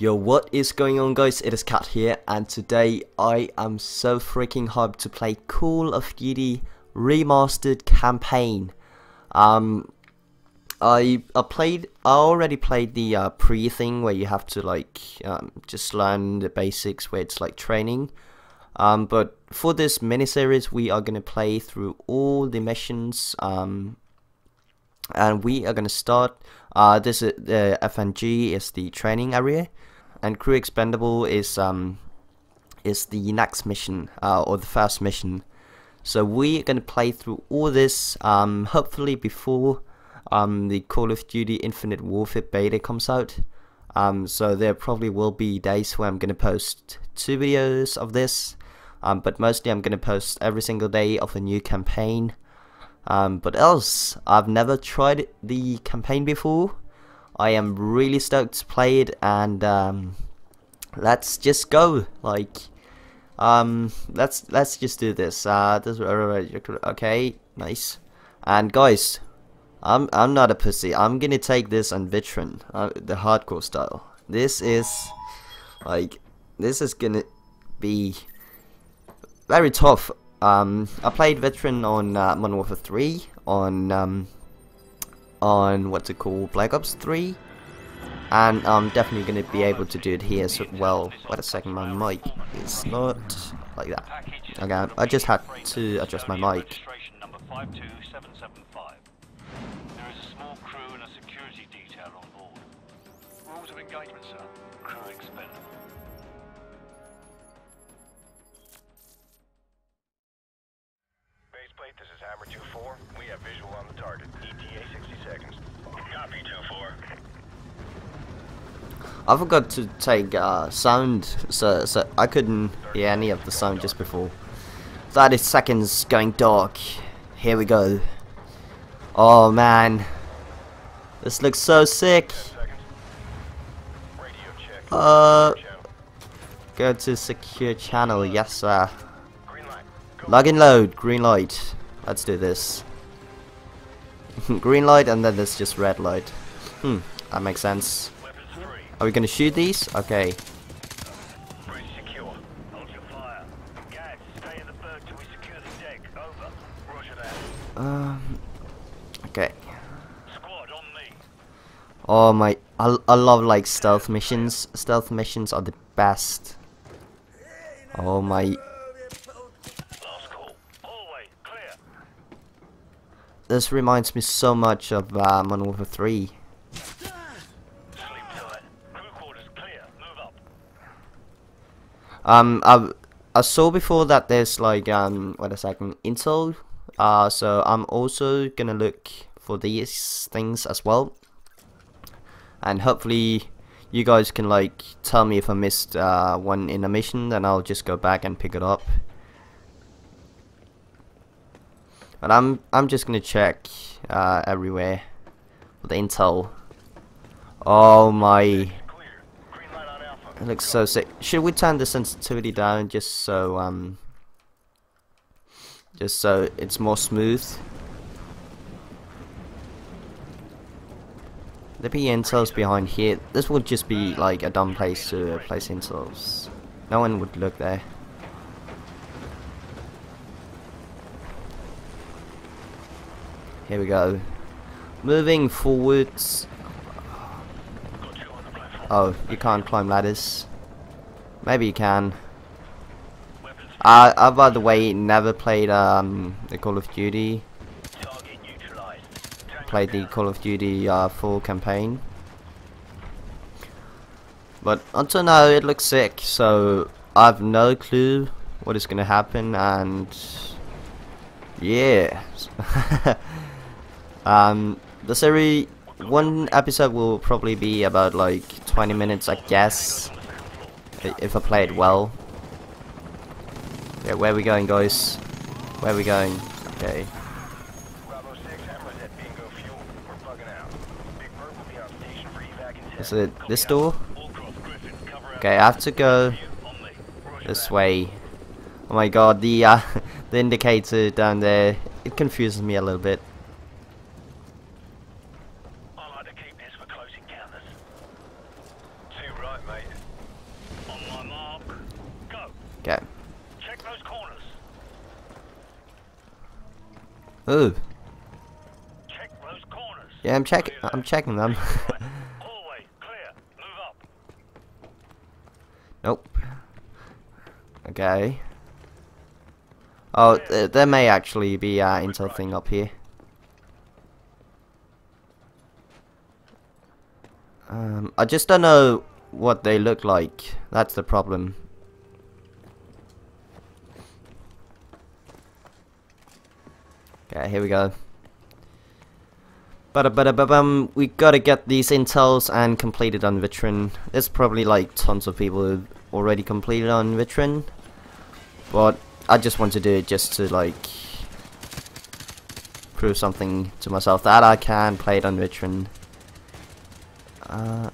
Yo, what is going on guys? It is Kat here and today I am so freaking hyped to play Call of Duty Remastered Campaign. Um, I I played I already played the uh, pre thing where you have to like um, just learn the basics where it's like training. Um, but for this mini series we are gonna play through all the missions. Um, and we are gonna start. Uh, this is the FNG is the training area and crew expendable is um is the next mission uh, or the first mission. So we're gonna play through all this um hopefully before um the call of duty infinite warfare beta comes out. Um so there probably will be days where i'm gonna post two videos of this um but mostly i'm gonna post every single day of a new campaign. Um but else i've never tried the campaign before I am really stoked to play it and um, let's just go like um let's let's just do this. Uh this okay nice. And guys I'm I'm not a pussy. I'm gonna take this on veteran uh, the hardcore style. This is like this is gonna be very tough. Um I played veteran on uh, Modern Warfare 3 on um on what's it called, Black Ops 3. And I'm definitely going to be able to do it here as well. Wait a second, my mic is not like that. Okay, I just had to adjust my mic. I forgot to take uh, sound, so, so I couldn't hear any of the sound just before. 30 seconds going dark. Here we go. Oh man. This looks so sick. Uh, go to secure channel, yes sir. Log and load, green light. Let's do this. green light and then there's just red light. Hmm, that makes sense. Are we gonna shoot these? Okay. Um. Okay. Oh my! I I love like stealth missions. Stealth missions are the best. Oh my! This reminds me so much of uh, Modern Warfare 3. Um, I, I saw before that there's like um, wait a second, intel. Uh, so I'm also gonna look for these things as well, and hopefully you guys can like tell me if I missed uh, one in a mission, then I'll just go back and pick it up. But I'm I'm just gonna check uh, everywhere for the intel. Oh my! It looks so sick. Should we turn the sensitivity down just so um just so it's more smooth? The be intels behind here. This would just be like a dumb place to place intels. No one would look there. Here we go. Moving forwards. Oh, you can't climb ladders. Maybe you can. Uh, I, by the way, never played um, the Call of Duty. Played the Call of Duty uh, full campaign. But until now, it looks sick. So I have no clue what is gonna happen, and yeah. Um, the series, one episode will probably be about like 20 minutes, I guess, if I play it well. Yeah, where are we going, guys? Where are we going? Okay. Is it this door? Okay, I have to go this way. Oh my god, the uh, the indicator down there, it confuses me a little bit. right, mate. Check those corners. yeah, I'm checking. I'm checking them. Hallway, clear. Move up. nope. Okay. Oh, th there may actually be uh, intel thing up here. Um, I just don't know what they look like. That's the problem. Okay, here we go. But but but um, we gotta get these intels and complete it on veteran. There's probably like tons of people who already completed on veteran, but I just want to do it just to like prove something to myself that I can play it on veteran. Uh,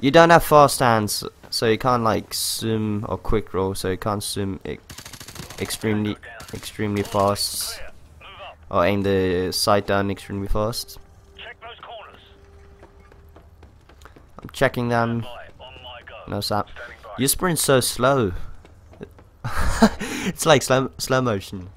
you don't have fast hands, so you can't like zoom or quick roll, so you can't zoom e extremely extremely fast Clear. Move up. or aim the sight down extremely fast. Check those corners. I'm checking them. By. On my go. No sap. You sprint so slow. it's like slow slow motion.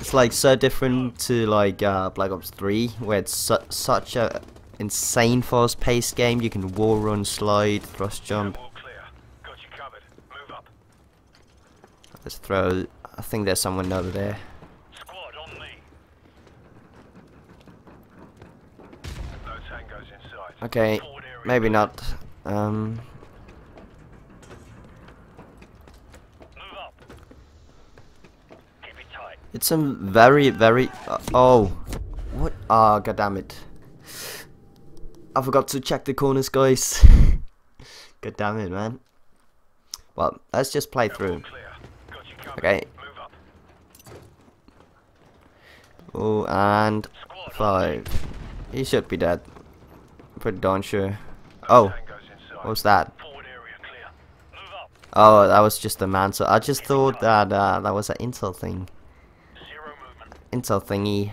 It's like so different to like uh, Black Ops 3, where it's su such a insane fast-paced game. You can wall run, slide, thrust jump. All clear. Got you covered. Move up. Let's throw. I think there's someone over there. Squad on me. No tangos inside. Okay, maybe not. Um, Move up. Keep it tight. it's some very, very. Uh, oh, what? Ah, god damn it! I forgot to check the corners, guys. god damn it, man. Well, let's just play through. clear. Got you covered. Okay. Oh, and Squad on me. five. He should be dead. Pretty darn sure. Oh, what was that? Forward area clear. Move up. Oh, that was just a man. So I just thought that uh, that was an intel thing, intel thingy.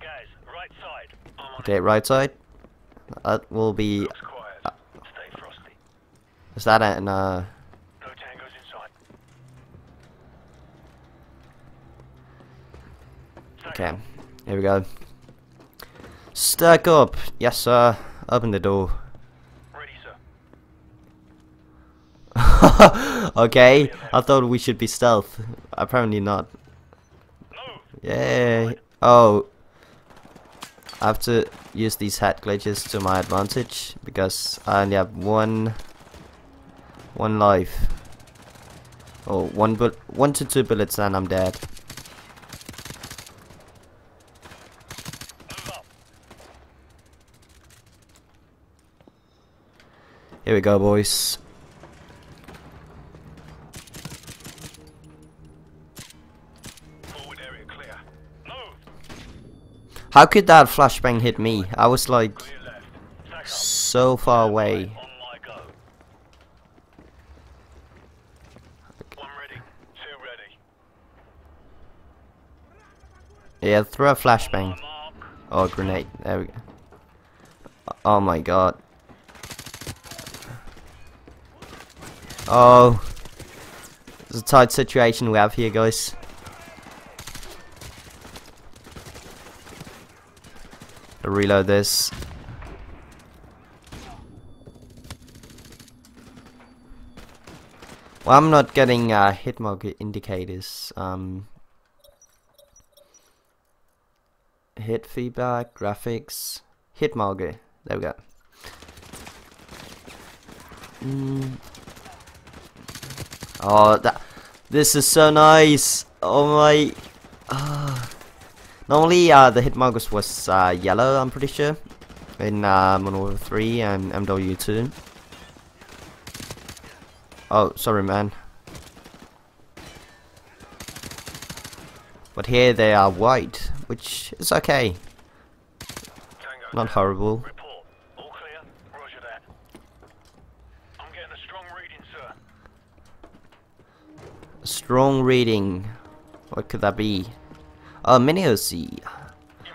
Guys, right side. I'm on Okay, right side. That will be. it. Looks quiet. Stay frosty. Is that an uh? No tangos inside. Okay, here we go. Stack up, yes sir. Open the door. Ready, sir. okay, I thought we should be stealth. Apparently not. Yay! Oh, I have to use these hat glitches to my advantage because I only have one, one life. Oh, one but one to two bullets and I'm dead. Here we go, boys. How could that flashbang hit me? I was like so far away. Yeah, throw a flashbang. Mark. Oh, grenade. There we go. Oh my god. Oh. It's a tight situation we have here, guys. Reload this. Well, I'm not getting uh, hit mark indicators. Um, hit feedback, graphics, hit marker. There we go. Mm. Oh, that this is so nice. Oh my. Ah. Normally, uh, the hit markers was uh, yellow. I'm pretty sure in uh, Warfare 3 and MW2. Oh, sorry, man. But here they are white, which is okay. Not horrible. Report. All clear. Roger that. I'm getting a strong reading, sir. Strong reading. What could that be? Oh, mini Uzi.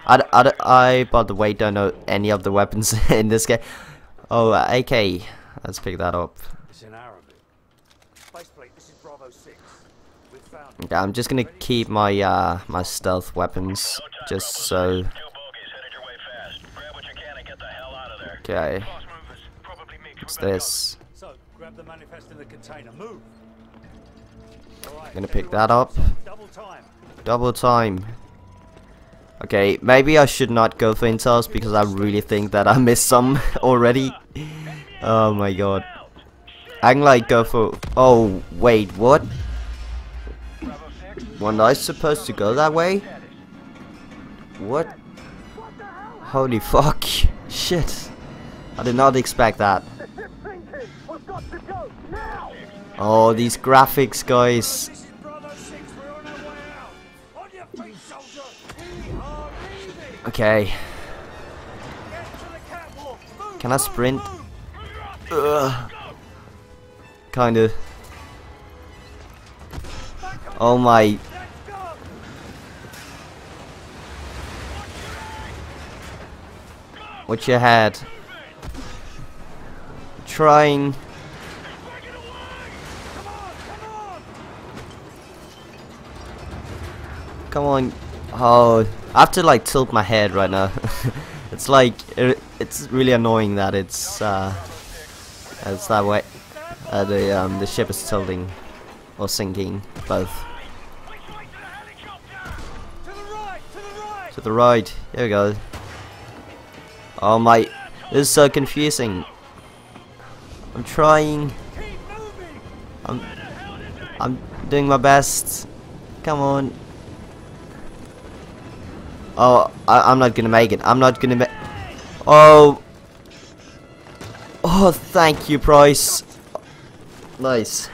I, I, I, by the way, don't know any of the weapons in this game. Oh, uh, AK. let's pick that up. It's in Arabic. Baseplate, this is Bravo 6. We've found Yeah, I'm just gonna keep my uh my stealth weapons just so. Two bogies headed your way fast. Grab what you can and get the hell out of there. Okay, Fast movers. Probably me. what's this? So, grab the manifest in the container. Move. Right, Gonna pick that up. Double time. Okay, maybe I should not go for intels because I really think that I missed some already. Oh my god. I can like go for. Oh wait, what? Bravo 6. Wasn't I supposed to go that way? What? Holy fuck! Shit! I did not expect that. Soldier. these graphics, guys. Okay, can I sprint? Ugh. Kinda. Oh my. Go. Your head. Trying. Come on. Oh, I have to like tilt my head right now. it's like it, it's really annoying that it's uh, it's that way. Uh, the um the ship is tilting or sinking both. To the right. Here we go. Oh my, this is so confusing. I'm trying. I'm I'm doing my best. Come on. Oh, I, I'm not gonna make it. I'm not gonna make. Oh. Oh, thank you, Price. Nice.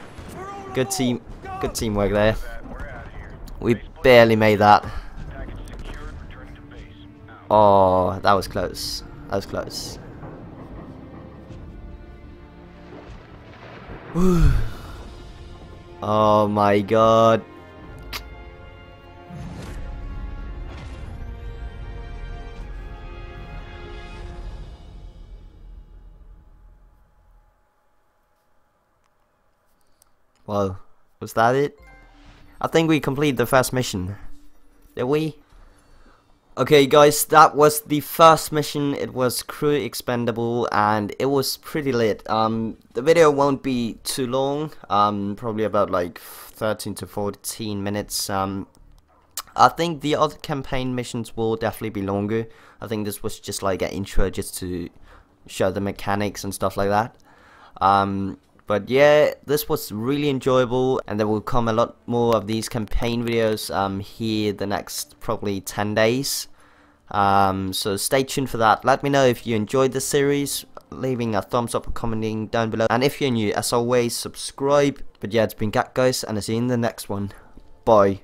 Good team. Good teamwork there. We barely made that. Oh, that was close. That was close. Whew. oh my god. Well, was that it? I think we completed the first mission. Did we? Okay guys, that was the first mission, it was crew expendable and it was pretty lit. Um, the video won't be too long, um, probably about like 13 to 14 minutes. Um, I think the other campaign missions will definitely be longer. I think this was just like an intro just to show the mechanics and stuff like that. Um, but yeah, this was really enjoyable, and there will come a lot more of these campaign videos um, here the next probably 10 days. Um, so stay tuned for that. Let me know if you enjoyed the series, leaving a thumbs up or commenting down below. And if you're new, as always, subscribe. But yeah, it's been Kat guys, and I'll see you in the next one. Bye.